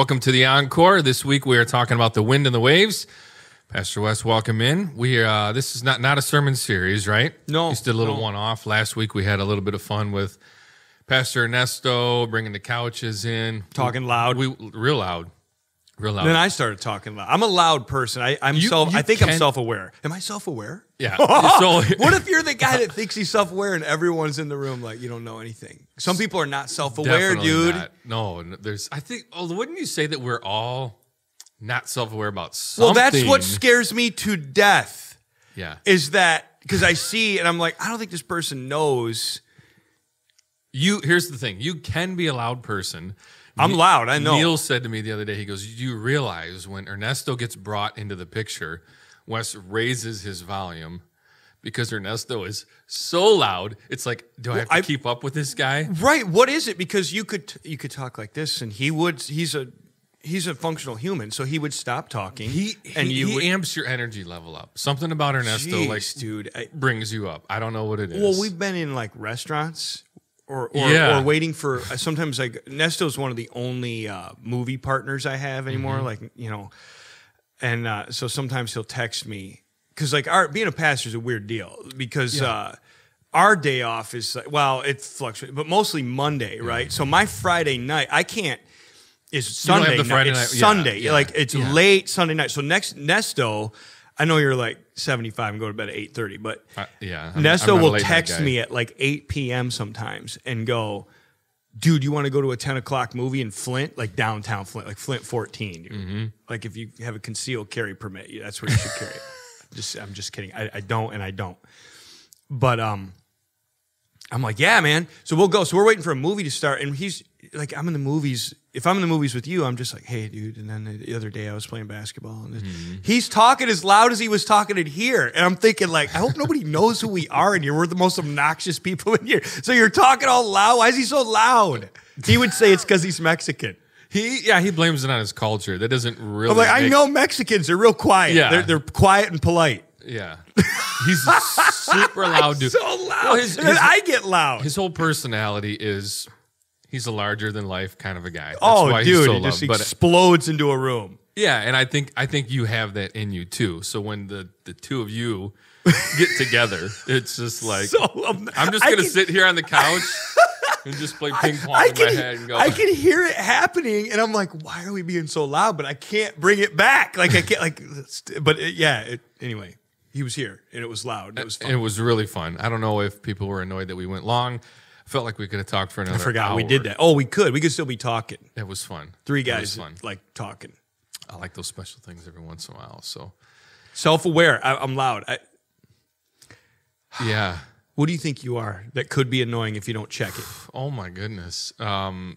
Welcome to the encore. This week we are talking about the wind and the waves. Pastor Wes, welcome in. We uh, this is not not a sermon series, right? No, just did a little no. one off. Last week we had a little bit of fun with Pastor Ernesto bringing the couches in, Talking loud. We real loud, real loud. Then I started talking loud. I'm a loud person. I, I'm You- self. you I think I'm can- self-aware. Am I self-aware? yeah. so what if you're the guy that thinks he's self-aware and everyone's in the room like you don't know anything? Some people are not self-aware, Definitely dude. not. No, n- there's. I think. Oh, wouldn't you say that we're all not self-aware about something? Well, that's what scares me to death. Yeah. Is that because I see and I'm like, I don't think this person knows. You. Here's the thing. You can be a loud person. I'm loud. I know. Neil said to me the other day. He goes, "You realize when Ernesto gets brought into the picture, Wes raises his volume." Because Ernesto is so loud, it's like, do I have to I- keep up with this guy? Right. What is it? Because you could you could talk like this, and he would. He's a he's a functional human, so he would stop talking. He and he, you he would, amps your energy level up. Something about Ernesto like dude. I, brings you up. I don't know what it is. Well, we've been in like restaurants or or, Yeah. or waiting for uh, sometimes like Nesto's one of the only uh, movie partners I have anymore. Mm-hmm. Like you know, and uh, so sometimes he'll text me because like our being a pastor is a weird deal because. Uh, our day off is like, well, it fluctuates, but mostly Monday, right? So my Friday night, I can't. Have Sunday night? It's night- yeah, Sunday, yeah, like it's yeah. late Sunday night. So next Nesto, I know you're like 75 and go to bed at 8:30, but Uh, yeah. I'm- Nesto I'm will text me at like 8 p.m. sometimes and go, dude, you want to go to a 10 o'clock movie in Flint, like downtown Flint, like Flint 14. Mm-hmm. Like if you have a concealed carry permit, that's where you should carry it. Just, I'm just kidding. I, I don't, and I don't. But um, I'm like, yeah, man. So we'll go. So we're waiting for a movie to start, and he's like, I'm in the movies. If I'm in the movies with you, I'm just like, hey, dude. And then the other day I was playing basketball, and mm-hmm. he's talking as loud as he was talking in here, and I'm thinking like, I hope nobody knows who we are in here. We're the most obnoxious people in here. So you're talking all loud. Why is he so loud? He would say it's because he's Mexican. He yeah, he blames it on his culture. That doesn't really I'm like, I know Mexicans. They're real quiet. Yeah. They're, they're quiet and polite. Yeah. He's super loud dude. So loud. Well, his, his- I get loud. his whole personality is he's a larger than life kind of a guy. That's oh, why dude, he's so it just loved. But explodes into a room. yeah, and I think I think you have that in you too. So when the the two of you get together, it's just like So um, I'm just gonna can- sit here on the couch and just play ping pong I in can, my head and go. I can hear it happening, and I'm like, why are we being so loud? But I can't bring it back. Like I can't. Like, but it, yeah. It, anyway, he was here, and it was loud. It was fun. it was really fun. I don't know if people were annoyed that we went long. I felt like we could have talked for another. I forgot we did that. Oh, we could. We could still be talking. It was fun. Three guys fun. like talking. I like those special things every once in a while. So Self aware. I'm loud. I, yeah. what do you think you are that could be annoying if you don't check it? Oh my goodness. Um,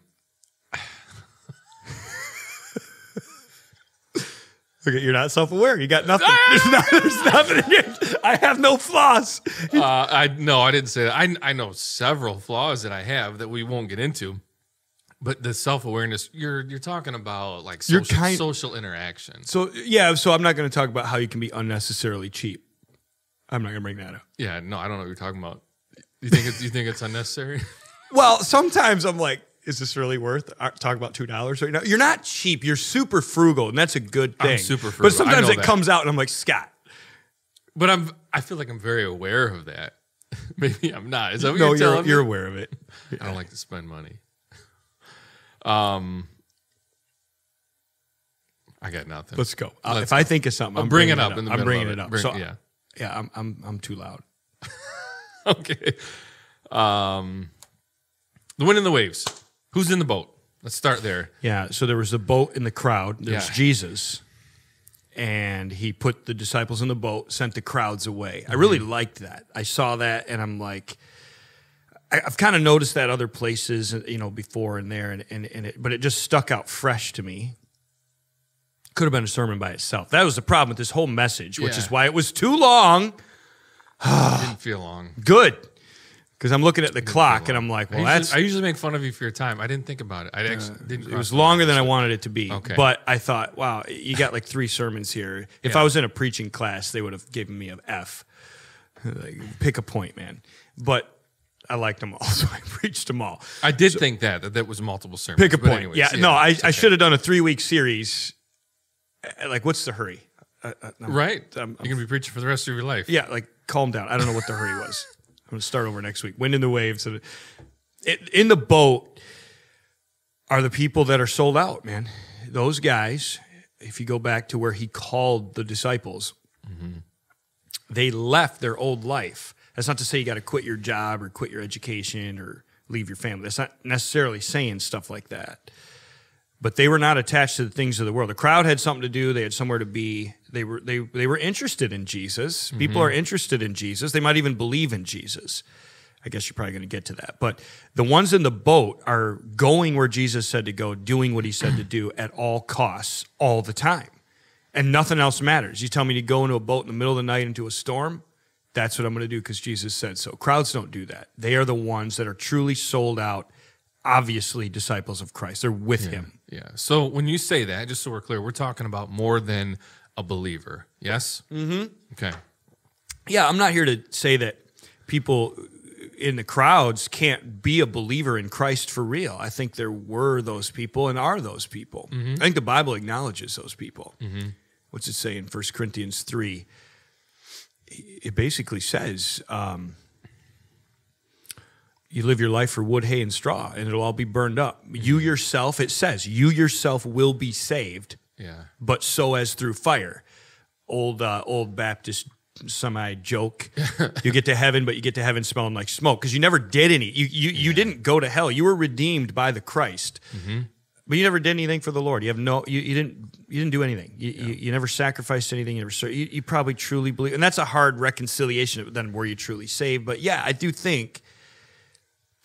Okay, you're not self aware. You got nothing. There's, not, there's nothing. I have no flaws. uh, I no, I didn't say that. I I know several flaws that I have that we won't get into. But the self awareness, you're you're talking about like You're social, kind- social interaction. So yeah. So I'm not going to talk about how you can be unnecessarily cheap. I'm not going to bring that up. Yeah, no, I don't know what you're talking about. You think it's, you think it's unnecessary? Well, sometimes I'm like, is this really worth uh, talk about two dollars right now? You're not cheap. You're super frugal, and that's a good I'm thing. super frugal. But sometimes it that. comes out, and I'm like, Scott. But I'm I feel like I'm very aware of that. Maybe I'm not. Is that what No, you're you're telling you're me? aware of it. I don't like to spend money. Um, I got nothing. Let's go. Uh, Let's if I think of something, I'll I'm bring bringing it up in I'm bringing it it. up. Bring- so yeah. yeah, I'm I'm I'm too loud. okay. Um, the wind and the waves. Who's in the boat? Let's start there. Yeah. So there was a boat in the crowd. There's Yeah. Jesus, and he put the disciples in the boat, sent the crowds away. I really Mm-hmm. liked that. I saw that, and I'm like, I, I've kind of noticed that other places, you know, before and there, and and, and it, but it just stuck out fresh to me. Could have been a sermon by itself. That was the problem with this whole message, which Yeah. is why it was too long. Didn't feel long. Good, because I'm looking at the clock and I'm like, I well, usually, that's I usually make fun of you for your time. I didn't think about it. I actually didn't. It was longer than I wanted it to be. Okay. But I thought, wow, you got like three sermons here. If Yeah. I was in a preaching class, they would have given me an F. Like, pick a point, man. But I liked them all, so I preached them all. I did think that, that that was multiple sermons. Pick a point. anyways, yeah, no, I, it's I should have done a three week series. Uh, Like, what's the hurry? Uh, uh, no. Right. I'm- You're going to be preaching for the rest of your life. Yeah, like calm down. I don't know what the hurry was. To start over next week. Wind in the waves. In the boat are the people that are sold out, man. Those guys, if you go back to where he called the disciples, mm-hmm. they left their old life. That's not to say you got to quit your job or quit your education or leave your family. That's not necessarily saying stuff like that. But they were not attached to the things of the world. The crowd had something to do. They had somewhere to be. They were they they were interested in Jesus. People mm-hmm. are interested in Jesus. They might even believe in Jesus. I guess you're probably going to get to that. But the ones in the boat are going where Jesus said to go, doing what he said to do at all costs, all the time. And nothing else matters. You tell me to go into a boat in the middle of the night into a storm, that's what I'm going to do because Jesus said so. Crowds don't do that. They are the ones that are truly sold out, obviously disciples of Christ. They're with him. Yeah. So when you say that, just so we're clear, we're talking about more than a believer. Yes? Mm-hmm. Okay. Yeah, I'm not here to say that people in the crowds can't be a believer in Christ for real. I think there were those people and are those people. I think the Bible acknowledges those people. What's it say in 1 Corinthians 3? It basically says, um, you live your life for wood, hay, and straw, and it'll all be burned up. You yourself, it says, you yourself will be saved Yeah. but so as through fire. Old uh, old Baptist semi joke. you get to heaven, but you get to heaven smelling like smoke because you never did any. You you, you didn't go to hell. You were redeemed by the Christ, but you never did anything for the Lord. You have no. You, you didn't. You didn't do anything. You, you, you never sacrificed anything. You never. ser- You, you probably truly believe, and that's a hard reconciliation. Then were you truly saved? But yeah, I do think.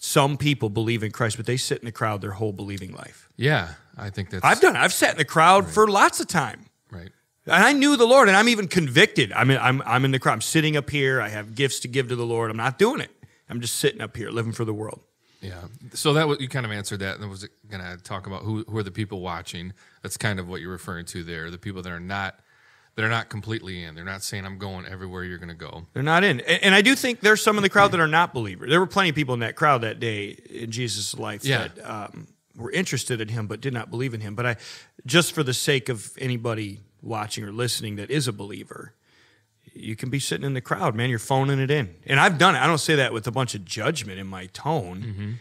Some people believe in Christ, but they sit in the crowd their whole believing life. Yeah. I think that's I've done it. I've sat in the crowd for lots of time. right. And I knew the Lord, and I'm even convicted. I mean, I'm I'm in the crowd. I'm sitting up here. I have gifts to give to the Lord. I'm not doing it. I'm just sitting up here, living for the world. Yeah. So that was you kind of answered that, and I was going to talk about who who are the people watching. That's kind of what you're referring to there. The people that are not that are not completely in. They're not saying I'm going everywhere you're going to go. They're not in. And, and I do think there's some in the crowd that are not believers. There were plenty of people in that crowd that day in Jesus' life Yeah. that um, were interested in him but did not believe in him. But I, just for the sake of anybody watching or listening that is a believer, you can be sitting in the crowd, man. You're phoning it in. And I've done it. I don't say that with a bunch of judgment in my tone.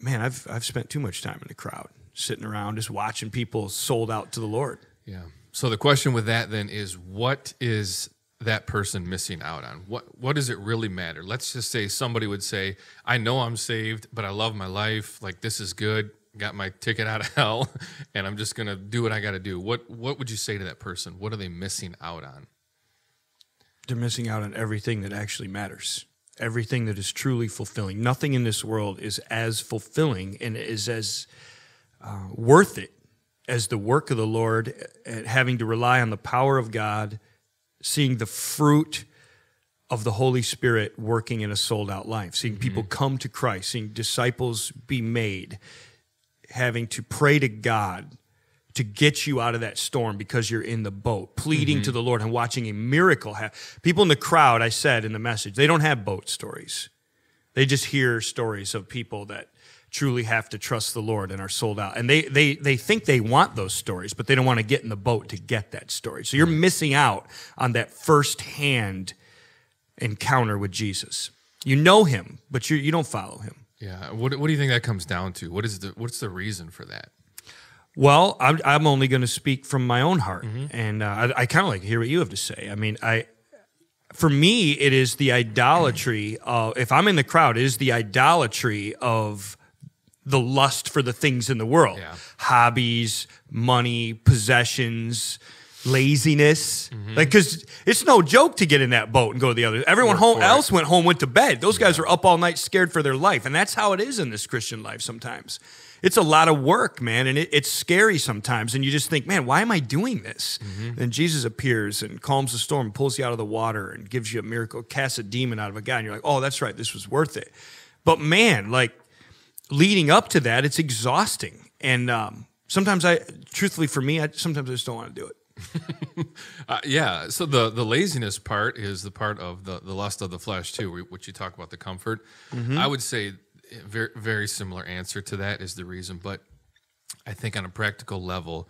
Man, I've I've spent too much time in the crowd, sitting around just watching people sold out to the Lord. Yeah. So the question with that then is what is that person missing out on? What what does it really matter? Let's just say somebody would say, I know I'm saved, but I love my life. Like this is good. Got my ticket out of hell and I'm just gonna do what I gotta do. What what would you say to that person? What are they missing out on? they're missing out on everything that actually matters everything that is truly fulfilling nothing in this world is as fulfilling and is as uh, worth it as the work of the lord and having to rely on the power of god seeing the fruit of the holy spirit working in a sold out life seeing mm-hmm. people come to christ seeing disciples be made having to pray to god to get you out of that storm because you're in the boat, pleading mm-hmm. to the Lord and watching a miracle happen. People in the crowd, I said in the message, they don't have boat stories. They just hear stories of people that truly have to trust the Lord and are sold out. And they they they think they want those stories, but they don't want to get in the boat to get that story. So you're missing out on that firsthand encounter with Jesus. You know him, but you you don't follow him. Yeah. What what do you think that comes down to? What is the what's the reason for that? Well, I'm, I'm only going to speak from my own heart, and uh, I, I kind of like to hear what you have to say. I mean, I, for me, it is the idolatry of. If I'm in the crowd, it is the idolatry of the lust for the things in the world, Yeah. hobbies, money, possessions, laziness. Mm-hmm. Like, because it's no joke to get in that boat and go to the other. Everyone Work home it. else went home, went to bed. Those guys were up all night, scared for their life, and that's how it is in this Christian life. Sometimes it's a lot of work, man, and it, it's scary sometimes. And you just think, man, why am I doing this? Mm-hmm. Then Jesus appears and calms the storm, pulls you out of the water, and gives you a miracle, casts a demon out of a guy, and you're like, oh, that's right, this was worth it. But man, like leading up to that, it's exhausting. And um, sometimes I, truthfully, for me, I sometimes I just don't want to do it. Uh, yeah. So the the laziness part is the part of the the lust of the flesh too, which you talk about the comfort. I would say very very similar answer to that is the reason, but I think on a practical level,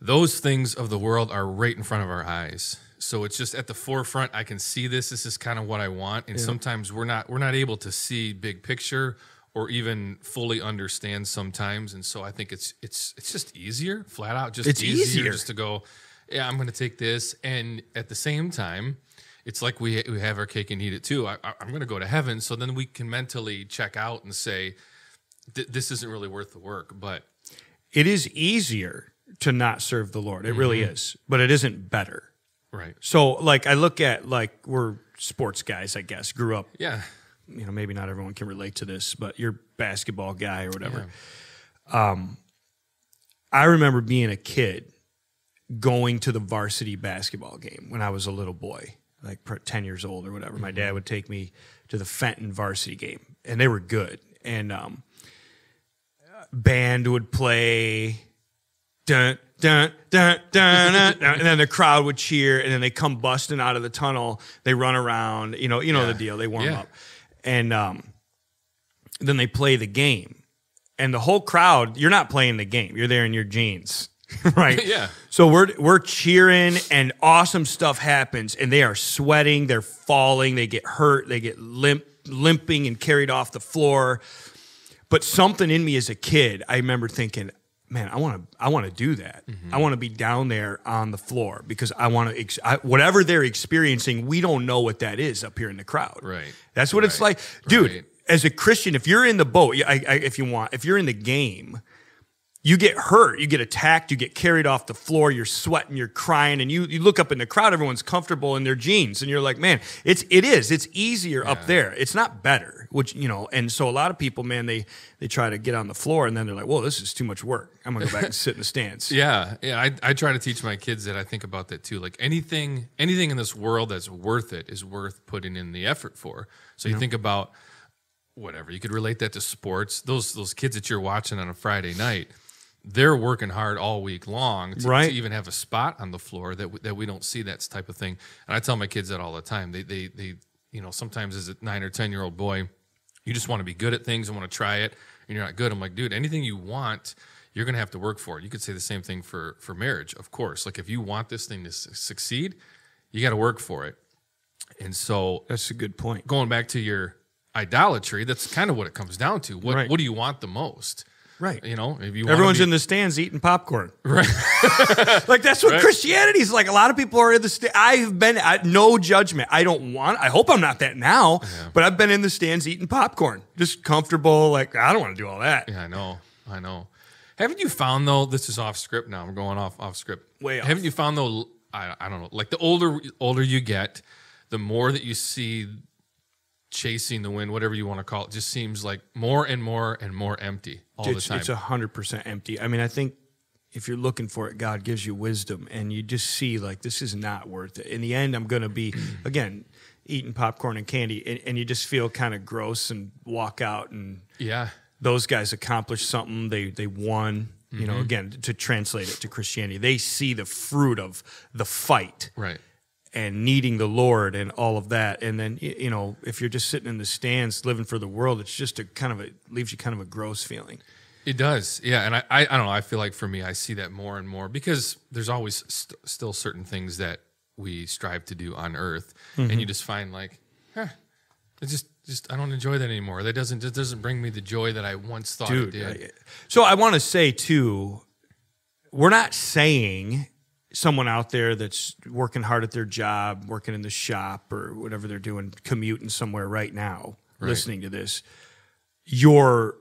those things of the world are right in front of our eyes. So it's just at the forefront. I can see this. This is kind of what I want, and sometimes we're not we're not able to see big picture or even fully understand sometimes. And so I think it's it's it's just easier, flat out, just It's easier, easier. just to go. Yeah, I'm going to take this, and at the same time, it's like we we have our cake and eat it too. I, I'm going to go to heaven, so then we can mentally check out and say, "This isn't really worth the work." But It is easier to not serve the Lord. It really mm-hmm. is, but it isn't better. right, So, like, I look at like we're sports guys, I guess. Grew up, yeah, you know, maybe not everyone can relate to this, but you're basketball guy or whatever. yeah. I remember being a kid going to the varsity basketball game when I was a little boy, like 10 years old or whatever. My dad would take me to the Fenton varsity game, and they were good. And um, band would play, dun, dun, dun, dun, dun, dun, and then the crowd would cheer, and then they come busting out of the tunnel. They run around, you know, you know Yeah. the deal. They warm Yeah. up, and um, then they play the game. And the whole crowd you're not playing the game. You're there in your jeans right? Yeah. so we're we're cheering and awesome stuff happens and they are sweating they're falling they get hurt they get limp limping and carried off the floor. But something in me as a kid i remember thinking man i want to i want to do that Mm-hmm. i want to be down there on the floor because i want to ex- I, whatever they're experiencing we don't know what that is up here in the crowd Right. that's what it's like dude Right. as a Christian, if you're in the boat, I, I, if you want, if you're in the game, you get hurt, you get attacked, you get carried off the floor, you're sweating, you're crying, and you, you look up in the crowd, everyone's comfortable in their jeans, and you're like, man, it's it is, it's easier up there. It's not better, which you know, and so a lot of people, man, they they try to get on the floor, and then they're like, Well, this is too much work. I'm gonna go back and sit in the stands. Yeah, yeah. I, I try to teach my kids that I think about that too. Like anything, anything in this world that's worth it is worth putting in the effort for. So you think about whatever you could relate that to sports. Those those kids that you're watching on a Friday night, they're working hard all week long to, Right. to even have a spot on the floor that we, that we don't see that type of thing. And I tell my kids that all the time. They they they you know sometimes as a nine or ten year old boy, you just want to be good at things and want to try it, and you're not good. I'm like, dude, anything you want, you're gonna have to work for it. You could say the same thing for for marriage, of course. Like if you want this thing to su- succeed, you got to work for it. And so That's a good point. going back to your idolatry, that's kind of what it comes down to. What Right. what do you want the most? Right. You know, if you Everyone's be- in the stands eating popcorn. right. Like that's what Right. Christianity is like. A lot of people are in the. Sta- I've been at no judgment. I don't want. I hope I'm not that now. But I've been in the stands eating popcorn, just comfortable. Like I don't want to do all that. Yeah, I know. I know. Haven't you found though? This is off script now. I'm going off off script. Way off. Haven't you found though? I, I don't know. Like the older older you get, the more that you see chasing the wind, whatever you want to call it, just seems like more and more and more empty all it's, the time. It's a hundred percent empty. I mean, I think if you're looking for it, God gives you wisdom, and you just see like this is not worth it. In the end, I'm going to be again eating popcorn and candy, and, and you just feel kind of gross and walk out and yeah. those guys accomplished something. They they won. You Mm-hmm. know, again to translate it to Christianity, they see the fruit of the fight Right. And needing the Lord and all of that. And then you know, if you're just sitting in the stands living for the world, it's just a kind of a leaves you kind of a gross feeling. It does, yeah, and I, I, I don't know. I feel like for me, I see that more and more because there's always st- still certain things that we strive to do on Earth, Mm-hmm. and you just find like, huh, it just, just I don't enjoy that anymore. That doesn't, just doesn't bring me the joy that I once thought Dude, it did. I- so I want to say too, we're not saying someone out there that's working hard at their job, working in the shop or whatever they're doing, commuting somewhere right now, Right. listening to this, your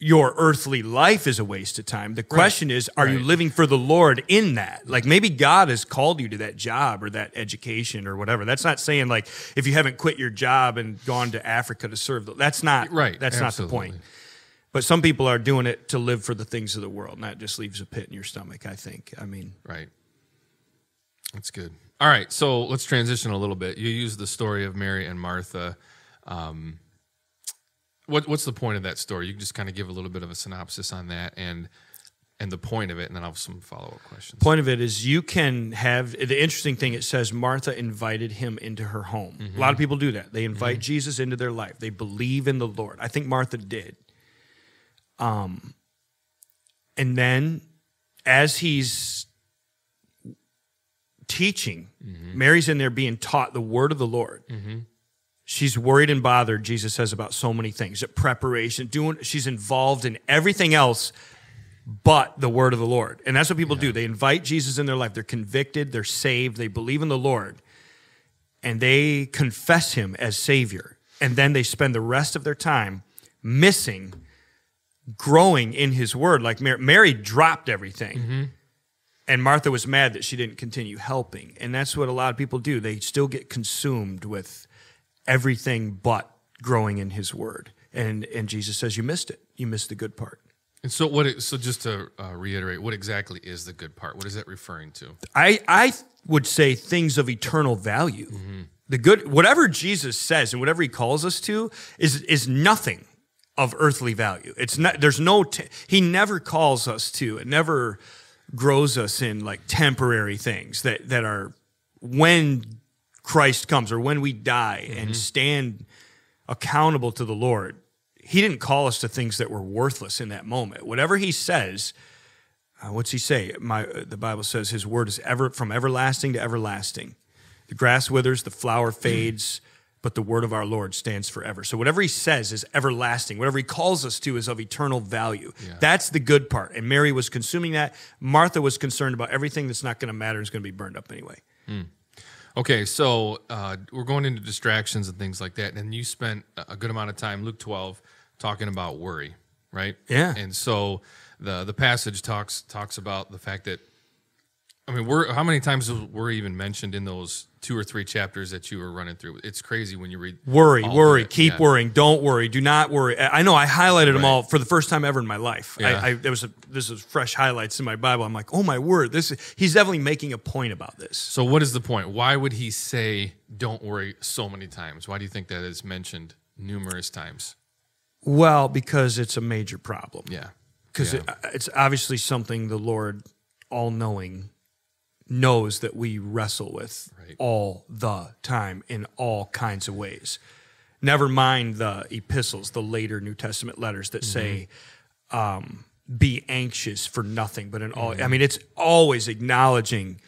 your earthly life is a waste of time. The question is, are you living for the Lord in that? Like maybe God has called you to that job or that education or whatever. That's not saying like if you haven't quit your job and gone to Africa to serve. The, that's not Right, That's not the point. But some people are doing it to live for the things of the world, and that just leaves a pit in your stomach. I think. I mean, Right. That's good. All right, so let's transition a little bit. You use the story of Mary and Martha. Um, what, what's the point of that story? You can just kind of give a little bit of a synopsis on that, and and the point of it, and then I'll have some follow up questions. Point of it is you can have the interesting thing. It says Martha invited him into her home. A lot of people do that. They invite Jesus into their life. They believe in the Lord. I think Martha did. Um, and then as he's teaching, mm-hmm. Mary's in there being taught the word of the Lord. Mm-hmm. She's worried and bothered, Jesus says, about so many things. At preparation, doing she's involved in everything else but the word of the Lord. And that's what people do. They invite Jesus in their life. They're convicted, they're saved, they believe in the Lord, and they confess him as Savior. And then they spend the rest of their time missing growing in his word. Like Mary, Mary dropped everything. Mm-hmm. And Martha was mad that she didn't continue helping. And that's what a lot of people do. They still get consumed with everything but growing in his word. And and Jesus says, You missed it. You missed the good part. And so, what? It, so, just to uh, reiterate, what exactly is the good part? What is that referring to? I I would say things of eternal value. The good whatever Jesus says and whatever he calls us to is is nothing of earthly value. It's not there's no t- he never calls us to. It never grows us in like temporary things that that are when Christ comes or when we die and stand accountable to the Lord. He didn't call us to things that were worthless in that moment. Whatever he says, uh, what's he say? My uh, the Bible says his word is ever from everlasting to everlasting. The grass withers, the flower fades, but the word of our Lord stands forever. So whatever he says is everlasting. Whatever he calls us to is of eternal value. That's the good part. And Mary was consuming that. Martha was concerned about everything that's not going to matter is going to be burned up anyway. Okay, so uh, we're going into distractions and things like that, and you spent a good amount of time, Luke twelve, talking about worry, right? Yeah. And so the the passage talks talks about the fact that, I mean, we're how many times were worry even mentioned in those two or three chapters that you were running through? It's crazy when you read Worry, worry, keep Yeah. worrying, don't worry, do not worry. I know I highlighted them all for the first time ever in my life. Yeah. I, I there was a, this is fresh highlights in my Bible. I'm like, oh my word, this is, he's definitely making a point about this. So what is the point? Why would he say "don't worry" so many times? Why do you think that is mentioned numerous times? Well, because it's a major problem. Yeah, because Yeah. it, it's obviously something the Lord, all knowing, knows that we wrestle with Right. all the time in all kinds of ways. Never mind the epistles, the later New Testament letters that say, um, "Be anxious for nothing," but in all. I mean, it's always acknowledging.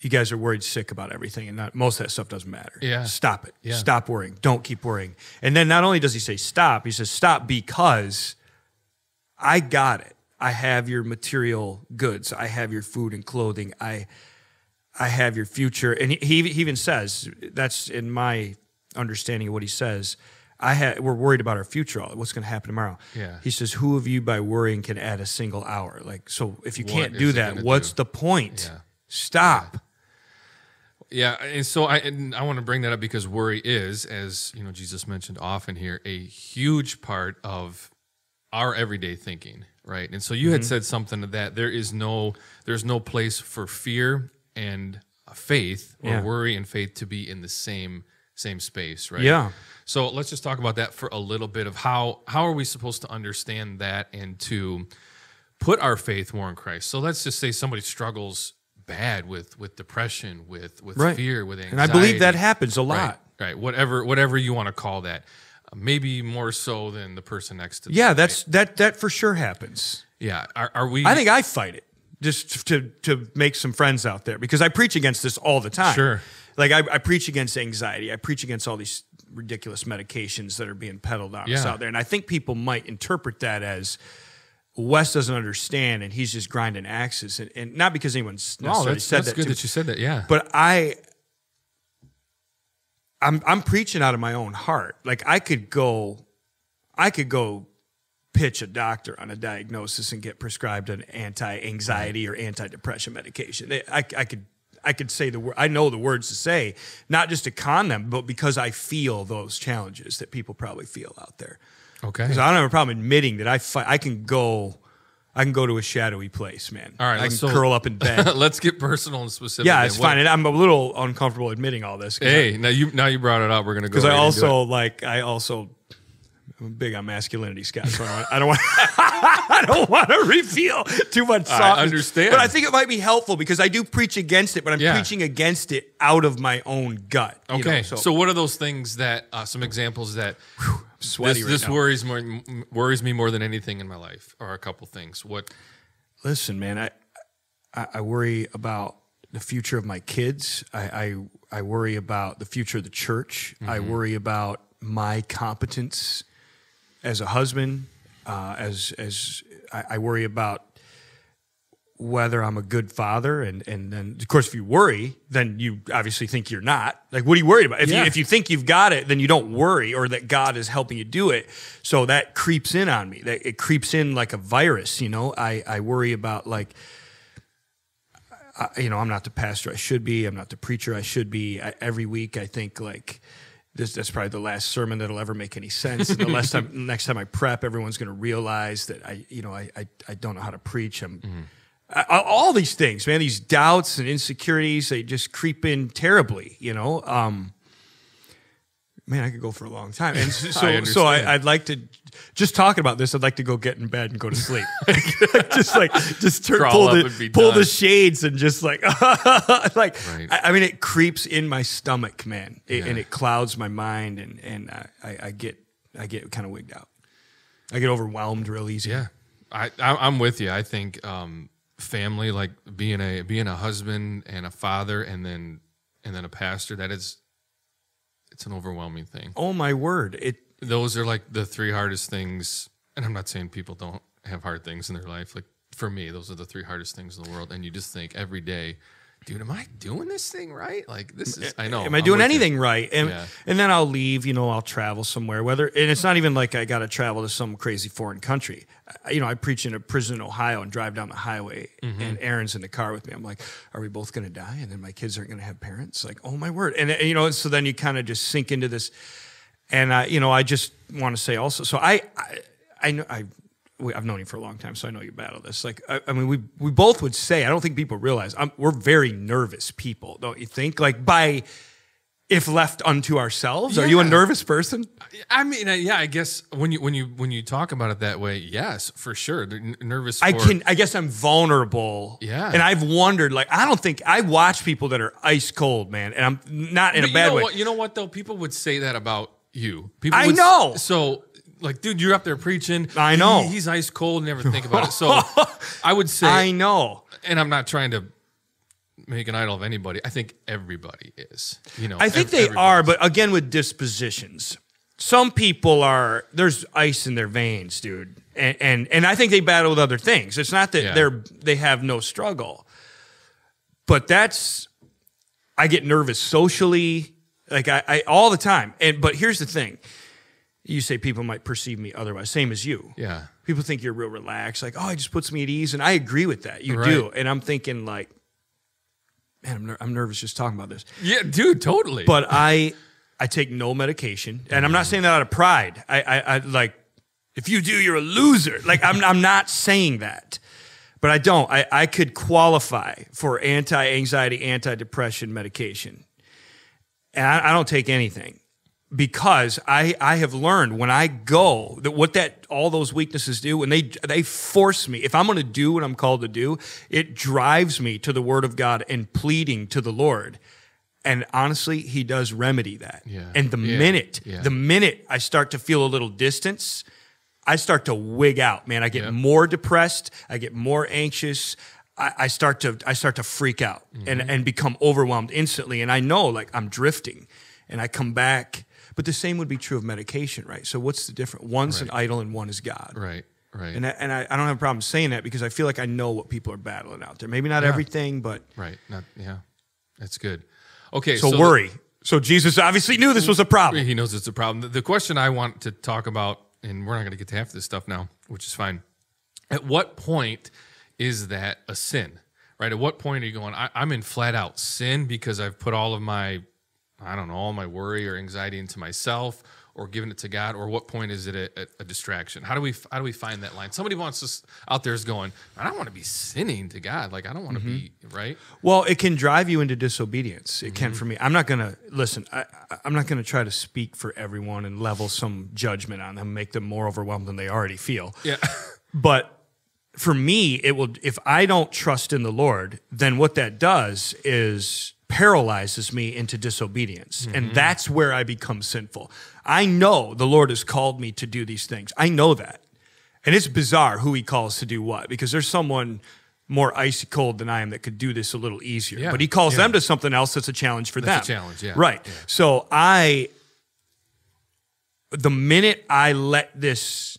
You guys are worried sick about everything, and not, most of that stuff doesn't matter. Yeah. Stop it. Yeah. Stop worrying. Don't keep worrying. And then not only does he say stop, he says stop because I got it. I have your material goods. I have your food and clothing. I I have your future. And he, he even says that's in my understanding of what he says. I ha- we're worried about our future. What's going to happen tomorrow? Yeah. He says, "Who of you by worrying can add a single hour?" Like, so if you What can't do that, what's do? the point? Yeah. Stop. Yeah, and so I and I want to bring that up because worry is, as you know, Jesus mentioned often here, a huge part of our everyday thinking, right? And so you Mm-hmm. had said something to that there is no there's no place for fear and uh, faith or Yeah. worry and faith to be in the same same space, right? Yeah. So let's just talk about that for a little bit of how how are we supposed to understand that and to put our faith more in Christ. So let's just say somebody struggles bad with with depression, with with Right. fear, with anxiety. And I believe that happens a Right, lot. right. Whatever whatever you want to call that. Maybe more so than the person next to. Yeah, that's that that for sure happens. yeah. Are, are we? I think I fight it just to to make some friends out there because I preach against this all the time. Sure. Like I, I preach against anxiety. I preach against all these ridiculous medications that are being peddled on us out there. And I think people might interpret that as Wes doesn't understand and he's just grinding axes. And, and not because anyone's necessarily that's, said that's that good me. that you said that. Yeah. But I I'm I'm preaching out of my own heart. Like I could go I could go pitch a doctor on a diagnosis and get prescribed an anti-anxiety or anti-depression medication. I, I could I could say the word I know the words to say, not just to con them, but because I feel those challenges that people probably feel out there. okay. Because I don't have a problem admitting that I fight, I can go I can go to a shadowy place, man. All right. I can so- curl up in bed. let's get personal and specific. yeah, it's fine. And I'm a little uncomfortable admitting all this. 'cause I- Hey, now you now you brought it up. We're gonna go because I also like I also I'm big on masculinity, Scott. So I don't want. I don't want to reveal too much. Softness. understand. but I think it might be helpful because I do preach against it, but I'm Yeah. preaching against it out of my own gut. you Okay. know, so, what are those things that uh, some examples that sweaty this, right this worries more worries me more than anything in my life, Are a couple things? What? Listen, man, I, I I worry about the future of my kids. I I, I worry about the future of the church. I worry about my competence as a husband. Uh, as as I, I worry about whether I'm a good father, and and then of course if you worry, then you obviously think you're not. Like, what are you worried about? If Yeah. you if you think you've got it, then you don't worry, or that God is helping you do it. So that creeps in on me. That it creeps in like a virus. You know, I I worry about like. I, you know, I'm not the pastor I should be. I'm not the preacher I should be. I, every week, I think like this. That's probably the last sermon that'll ever make any sense. And the last time, next time I prep, everyone's going to realize that I, you know, I, I, I don't know how to preach. I'm I- I- all these things, man. These doubts and insecurities, they just creep in terribly. You know. Um, Man, I could go for a long time, and so so, I so I, I'd like to just talking about this. I'd like to go get in bed and go to sleep, just like just turn, pull the pull the shades and just like like Right. I, I mean it creeps in my stomach man. It- and it clouds my mind and and I, I, get I get kind of wigged out. I get overwhelmed real easy. Yeah, I, I I'm with you. I think um, family, like being a being a husband and a father, and then and then a pastor, that is, it's an overwhelming thing. oh my word it Those are like the three hardest things. And I'm not saying people don't have hard things in their life. Like for me, those are the three hardest things in the world. And you just think every day, dude, am I doing this thing right? Like this is. I know. am I doing anything right? And Yeah. and then I'll leave. You know, I'll travel somewhere. Whether and it's not even like I got to travel to some crazy foreign country. I- You know, I preach in a prison in Ohio and drive down the highway, Mm-hmm. and Aaron's in the car with me. I'm like, are we both going to die? And then my kids aren't going to have parents. Like, oh my word! And uh, you know, so then you kind of just sink into this. And I, you know, I just want to say also. So I, I, I know I. we- I've known you for a long time, so I know you battle this. Like, I, I mean, we we both would say. I don't think people realize I'm, we're very nervous people, don't you think? Like, by if left unto ourselves, are you a nervous person? I mean, yeah, I guess when you when you when you talk about it that way, yes, for sure. N- nervous. I for- can. I guess I'm vulnerable. Yeah. and I've wondered. Like, I don't think I watch people that are ice cold, man, and I'm not in But a bad you know way. What, you know what though? People would say that about you. People I would know. So, like, dude, you're up there preaching. I know. He- he's ice cold. Never think about it. So, I would say, I know. and I'm not trying to make an idol of anybody. I think everybody is. You know, I think ev- they are, but again, with dispositions. Some people are there's ice in their veins, dude, and and, and I think they battle with other things. It's not that Yeah. they're they have no struggle, but that's I get nervous socially, like I, I all the time. And but here's the thing: you say people might perceive me otherwise, same as you. Yeah. People think you're real relaxed, like oh, it just puts me at ease, and I agree with that. You Right. do, and I'm thinking like, man, I'm, ner- I'm nervous just talking about this Yeah, dude, totally. but I I take no medication, and I'm not mm-hmm. saying that out of pride. I, I, I like if you do, you're a loser. Like I'm I'm not saying that, but I don't. I I could qualify for anti-anxiety, anti-depression medication, and I, I don't take anything because I I have learned when I go that what that all those weaknesses do when they they force me if I'm going to do what I'm called to do it drives me to the word of God and pleading to the Lord and honestly he does remedy that Yeah. and the Yeah. minute Yeah. the minute I start to feel a little distance I start to wig out man I get more depressed I get more anxious I, I start to I start to freak out and Mm-hmm. and become overwhelmed instantly and I know like I'm drifting and I come back but the same would be true of medication right so what's the difference one's an idol and one is God right, right, and I, and I, I don't have a problem saying that because I feel like I know what people are battling out there maybe not Yeah. everything but right. Not yeah. That's good. Okay, so, the- worry so Jesus obviously knew this was a problem He knows it's a problem. The- The question I want to talk about, and we're not going to get to half this stuff now, which is fine. At what point is that a sin? Right? At what point are you going? I, I'm in flat out sin because I've put all of my, I don't know, all my worry or anxiety into myself, or giving it to God, or what point is it a, a, a distraction? How do we how do we find that line? Somebody wants us out there is going, I don't want to be sinning to God. Like I don't want to be mm-hmm. right. Well, it can drive you into disobedience. It can mm-hmm. for me. I'm not gonna listen. I, I- I'm not gonna try to speak for everyone and level some judgment on them, make them more overwhelmed than they already feel. Yeah. But for me, it will. If I don't trust in the Lord, then what that does is paralyzes me into disobedience, and mm-hmm. that's where I become sinful. I know the Lord has called me to do these things. I know that, and it's bizarre who He calls to do what because there's someone more icy cold than I am that could do this a little easier. Yeah, But He calls yeah. them to something else that's a challenge for That's a them. challenge, yeah, Right. yeah. So I, the minute I let this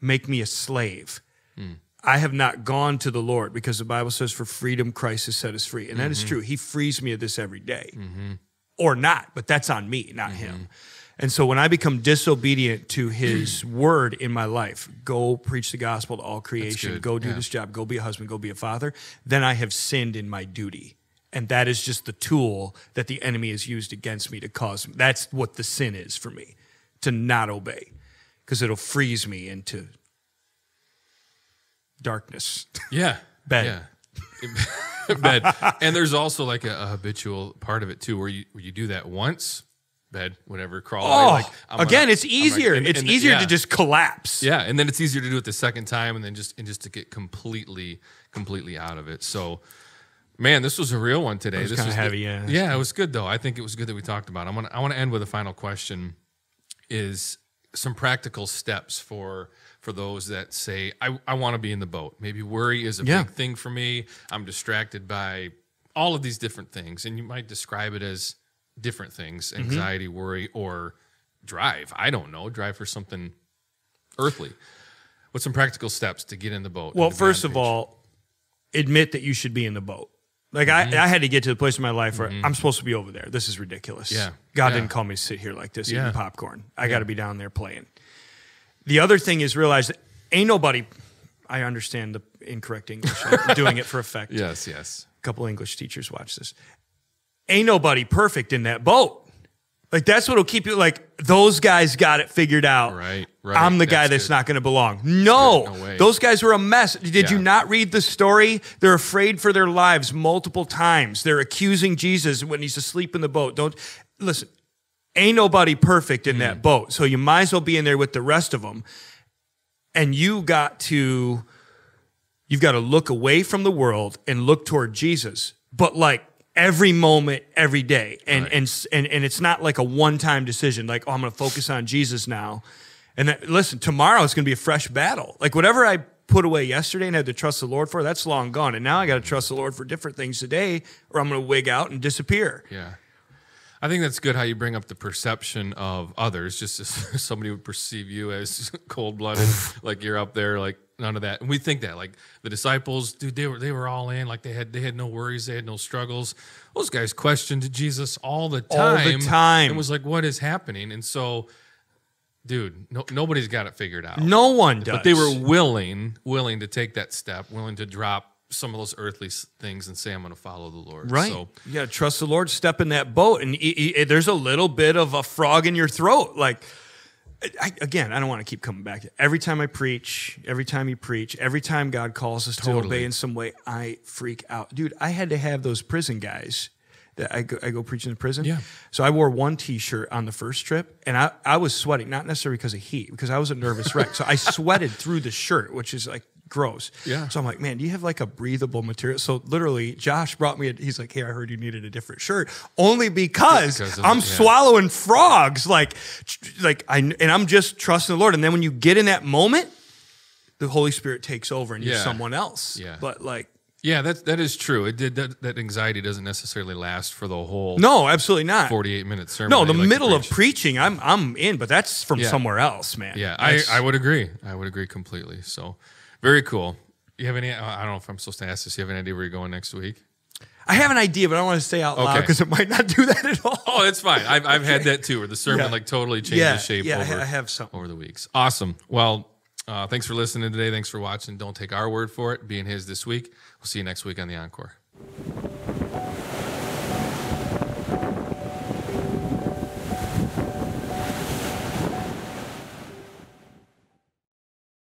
make me a slave. Hmm. I have not gone to the Lord because the Bible says, for freedom, Christ has set us free. And that is mm-hmm. true. He frees me of this every day. Mm-hmm. Or not, but that's on me, not mm-hmm. him. And so when I become disobedient to his word in my life, go preach the gospel to all creation, go do Yeah. this job, go be a husband, go be a father, then I have sinned in my duty. And that is just the tool that the enemy has used against me to cause. That's what the sin is for me, to not obey, because it'll freeze me into darkness. Yeah. Bed. Yeah. bed. And there's also like a, a habitual part of it too, where you where you do that once, bed, whatever, crawl away. Oh, Like again, gonna- it's I'm like- easier. and- it's and- easier yeah. to just collapse. Yeah, and then it's easier to do it the second time, and then just and just to get completely, completely out of it. So, man, this was a real one today. was this good. heavy, yeah. Yeah, it was good though. I think it was good that we talked about. It. I want I want to end with a final question. Is some practical steps for for those that say I, I want to be in the boat. Maybe worry is a Yeah. big thing for me. I'm distracted by all of these different things, and you might describe it as different things: Mm-hmm. anxiety, worry, or drive. I don't know. Drive for something earthly. What's some practical steps to get in the boat? Well, and to be on first of page? all, admit that you should be in the boat. Like Mm-hmm. I, I had to get to the place in my life where I'm supposed to be over there. This is ridiculous. Yeah. God Yeah. didn't call me to sit here like this Yeah. eating popcorn. I got to be down there playing. The other thing is realize that ain't nobody. I understand the incorrect English. I'm doing it for effect. yes, yes, A couple English teachers watch this. Ain't nobody perfect in that boat. Like that's what'll keep you. Like those guys got it figured out. Right, right. I'm the guy That's that's good. not going to belong. No. No those guys were a mess. Did you not read the story? They're afraid for their lives multiple times. They're accusing Jesus when he's asleep in the boat. Don't listen. Ain't nobody perfect in Mm. that boat, so you might as well be in there with the rest of them. And you got to, you've got to look away from the world and look toward Jesus. But like every moment, every day, and Right. and and and it's not like a one-time decision. Like, oh, I'm going to focus on Jesus now. And that, listen, tomorrow is going to be a fresh battle. Like whatever I put away yesterday and had to trust the Lord for, that's long gone. And now I got to trust the Lord for different things today, or I'm going to wig out and disappear. yeah. I think that's good how you bring up the perception of others, just as somebody would perceive you as cold blooded, like you're up there, like none of that. And we think that, like the disciples, dude, they were they were all in, like they had they had no worries, they had no struggles. Those guys questioned Jesus all the time, All the time. and was like, "What is happening?" And so, dude, no, nobody's got it figured out. No one does. But they were willing, willing to take that step, willing to drop some of those earthly things and say, "I'm going to follow the Lord." Right. So, you got to trust the Lord, step in that boat, and e- e- there's a little bit of a frog in your throat. Like, I, again, I don't want to keep coming back. Every time I preach, every time you preach, every time God calls us to obey in some way, I freak out. Dude, I had to have those prison guys that I go, I go preach in the prison. Yeah. So I wore one t-shirt on the first trip and I, I was sweating, not necessarily because of heat, because I was a nervous wreck. So I sweated through the shirt, which is like gross. Yeah. So I'm like, man, do you have like a breathable material? So literally, Josh brought me. A, he's like, hey, I heard you needed a different shirt, only because, Because I'm the- yeah. swallowing frogs. Like, like I and I'm just trusting the Lord. And then when you get in that moment, the Holy Spirit takes over and you're someone else. Yeah. But like, yeah, that that is true. It did that, that anxiety doesn't necessarily last for the whole no, absolutely not. 48 minute sermon. No, the like middle of preaching, I'm I'm in, but that's from Yeah. somewhere else, man. Yeah, I, I would agree. I would agree completely. So, very cool. You have any? I don't know if I'm supposed to ask this. You have any idea where you're going next week? I have an idea, but I don't want to say out loud Okay. because it might not do that at all. Oh, it's fine. I've, I've had that too, where the sermon Yeah. like totally changes yeah, shape yeah, over, I have something. over the weeks. Awesome. Well, uh, thanks for listening today. Thanks for watching. Don't take our word for it. Being His this week. We'll see you next week on the Encore.